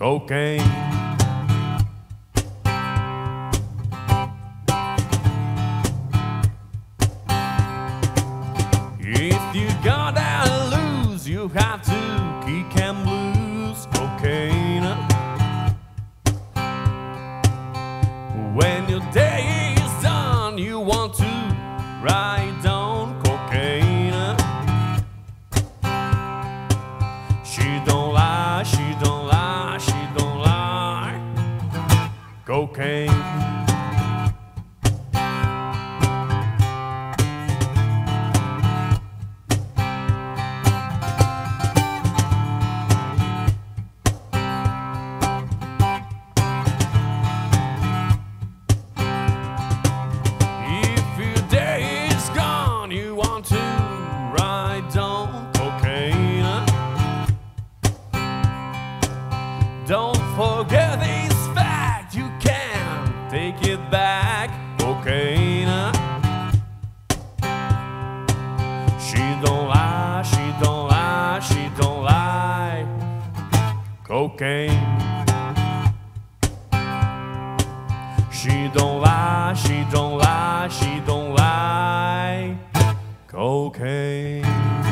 cocaine. If you gotta lose, you have to kick and blues cocaine. When your day is done, you want to write cocaine. Don't forget you take it back, cocaine. She don't lie, she don't lie, she don't lie, cocaine. She don't lie, she don't lie, she don't lie. Cocaine.